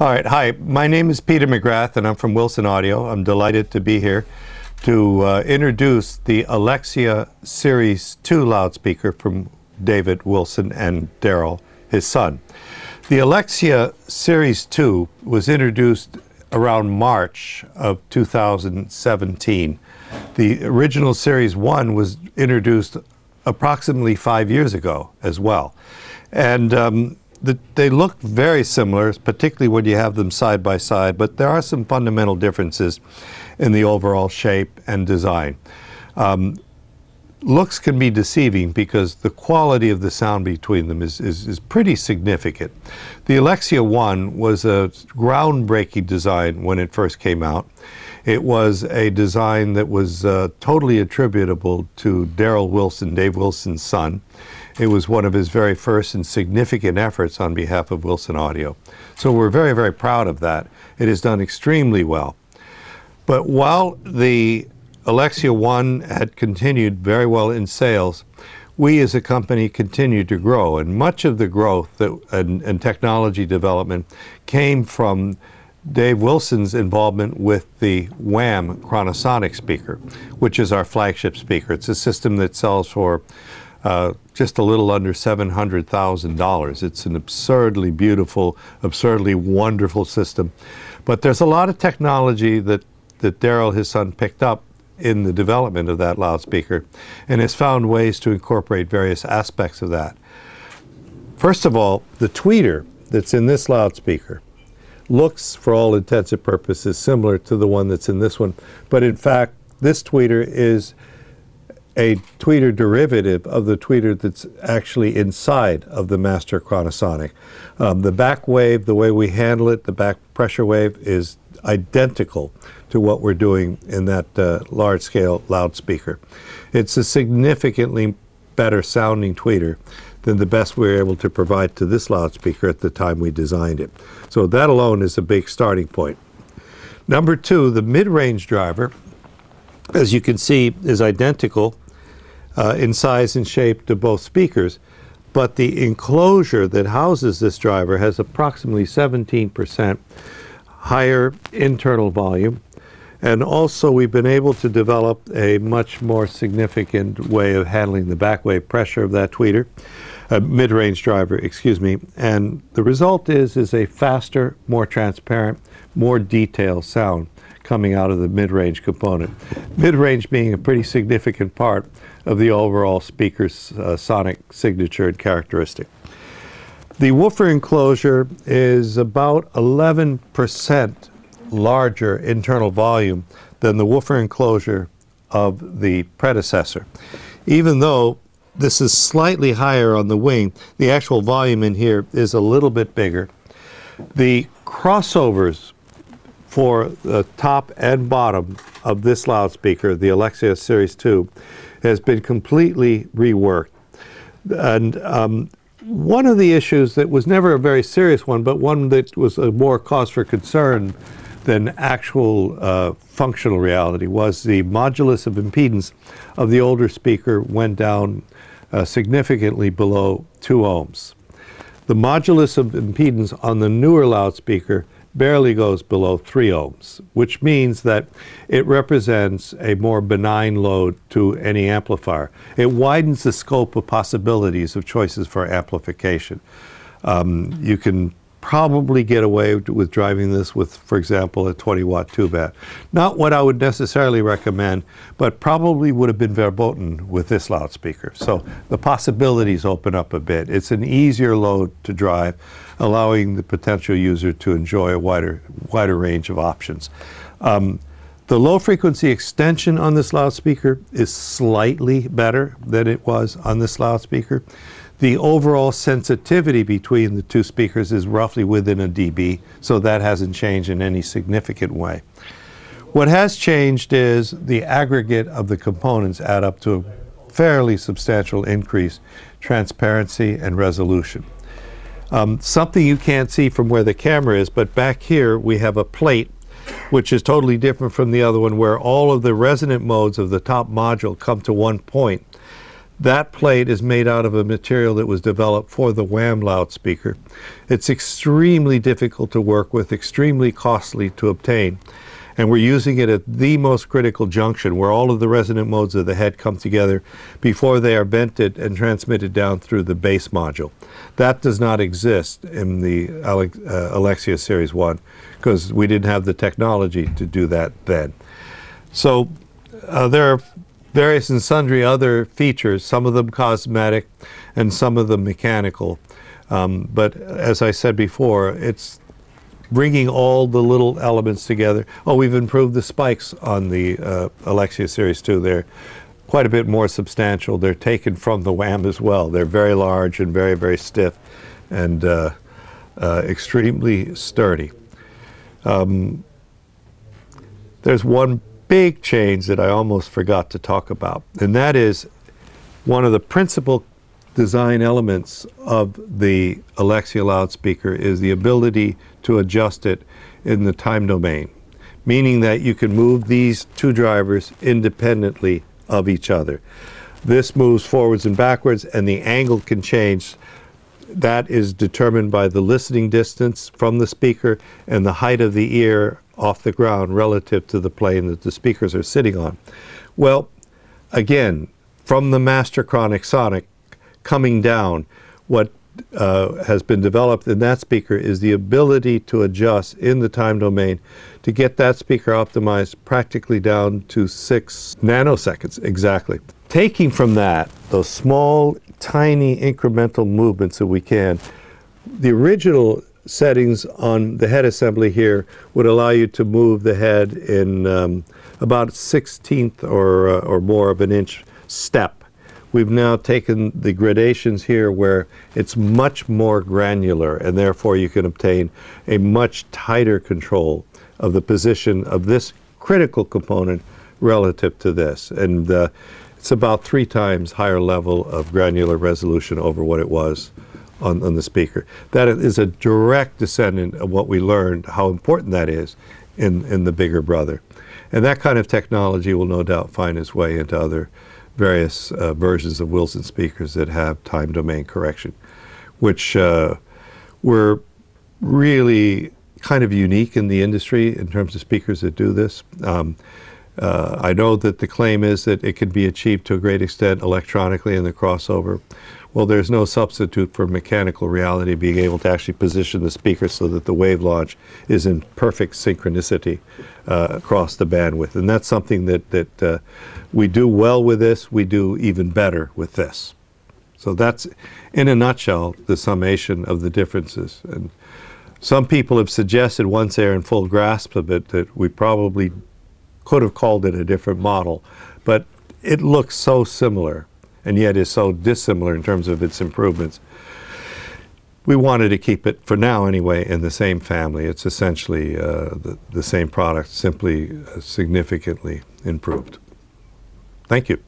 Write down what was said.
All right, hi, my name is Peter McGrath and I'm from Wilson Audio. I'm delighted to be here to uh, introduce the Alexia Series 2 loudspeaker from David Wilson and Daryl, his son. The Alexia Series 2 was introduced around March of 2017. The original Series 1 was introduced approximately five years ago as well. And um, the, they look very similar, particularly when you have them side by side, but there are some fundamental differences in the overall shape and design. Um, looks can be deceiving because the quality of the sound between them is, is, is, pretty significant. The Alexia 1 was a groundbreaking design when it first came out. It was a design that was uh, totally attributable to Daryl Wilson, Dave Wilson's son. It was one of his very first and significant efforts on behalf of Wilson Audio. So we're very, very proud of that. It has done extremely well. But while the Alexia 1 had continued very well in sales, we as a company continued to grow. And much of the growth that, and, and technology development came from Dave Wilson's involvement with the WAMM Chronosonic speaker, which is our flagship speaker. It's a system that sells for uh, just a little under $700,000. It's an absurdly beautiful, absurdly wonderful system. But there's a lot of technology that, that Daryl, his son, picked up in the development of that loudspeaker and has found ways to incorporate various aspects of that. First of all, the tweeter that's in this loudspeaker looks, for all intents and purposes, similar to the one that's in this one, but in fact, this tweeter is a tweeter derivative of the tweeter that's actually inside of the master chronosonic. Um, the back wave, the way we handle it, the back pressure wave is identical to what we're doing in that uh, large scale loudspeaker. It's a significantly better sounding tweeter than the best we were able to provide to this loudspeaker at the time we designed it. So that alone is a big starting point. Number two, the mid-range driver, as you can see, is identical uh, in size and shape to both speakers, but the enclosure that houses this driver has approximately 17% higher internal volume. And also, we've been able to develop a much more significant way of handling the backwave pressure of that tweeter, a mid-range driver, excuse me. And the result is is a faster, more transparent, more detailed sound coming out of the mid-range component. Mid-range being a pretty significant part of the overall speaker's uh, sonic signature and characteristic. The woofer enclosure is about 11% larger internal volume than the woofer enclosure of the predecessor. Even though this is slightly higher on the wing, the actual volume in here is a little bit bigger. The crossovers for the top and bottom of this loudspeaker, the Alexia Series 2, has been completely reworked. And um, one of the issues that was never a very serious one, but one that was a more cause for concern than actual uh, functional reality was the modulus of impedance of the older speaker went down uh, significantly below 2 ohms. The modulus of impedance on the newer loudspeaker barely goes below 3 ohms, which means that it represents a more benign load to any amplifier. It widens the scope of possibilities of choices for amplification. Um, you can probably get away with driving this with, for example, a 20 watt tube amp. Not what I would necessarily recommend, but probably would have been verboten with this loudspeaker. So the possibilities open up a bit. It's an easier load to drive, allowing the potential user to enjoy a wider, wider range of options. Um, the low frequency extension on this loudspeaker is slightly better than it was on this loudspeaker. The overall sensitivity between the two speakers is roughly within a dB, so that hasn't changed in any significant way. What has changed is the aggregate of the components add up to a fairly substantial increase, transparency and resolution. Um, something you can't see from where the camera is, but back here we have a plate which is totally different from the other one where all of the resonant modes of the top module come to one point That plate is made out of a material that was developed for the WAMM loudspeaker. It's extremely difficult to work with, extremely costly to obtain. And we're using it at the most critical junction where all of the resonant modes of the head come together before they are vented and transmitted down through the base module. That does not exist in the uh, Alexia Series 1 because we didn't have the technology to do that then. So uh, there are various and sundry other features, some of them cosmetic and some of them mechanical. Um, but as I said before, it's bringing all the little elements together. Oh, we've improved the spikes on the uh, Alexia Series 2. They're quite a bit more substantial. They're taken from the WAMM as well. They're very large and very, very stiff and uh, uh, extremely sturdy. Um, there's one big change that I almost forgot to talk about, and that is one of the principal design elements of the Alexia loudspeaker is the ability to adjust it in the time domain, meaning that you can move these two drivers independently of each other. This moves forwards and backwards, and the angle can change. That is determined by the listening distance from the speaker and the height of the ear off the ground relative to the plane that the speakers are sitting on. Well, again, from the Master Chronosonic coming down, what uh, has been developed in that speaker is the ability to adjust in the time domain to get that speaker optimized practically down to six nanoseconds exactly. Taking from that those small, tiny incremental movements that we can, the original settings on the head assembly here would allow you to move the head in um, about 16th or, uh, or more of an inch step. We've now taken the gradations here where it's much more granular and therefore you can obtain a much tighter control of the position of this critical component relative to this. And uh, it's about three times higher level of granular resolution over what it was on, on the speaker. That is a direct descendant of what we learned, how important that is in, in the bigger brother. And that kind of technology will no doubt find its way into other various uh, versions of Wilson speakers that have time domain correction, which uh, were really kind of unique in the industry in terms of speakers that do this. Um, uh, I know that the claim is that it can be achieved to a great extent electronically in the crossover. Well, there's no substitute for mechanical reality being able to actually position the speaker so that the wave launch is in perfect synchronicity uh, across the bandwidth. And that's something that, that uh, we do well with this, we do even better with this. So that's, in a nutshell, the summation of the differences. And some people have suggested, once they're in full grasp of it, that we probably could have called it a different model. But it looks so similar and yet is so dissimilar in terms of its improvements. We wanted to keep it, for now anyway, in the same family. It's essentially uh, the, the same product, simply uh, significantly improved. Thank you.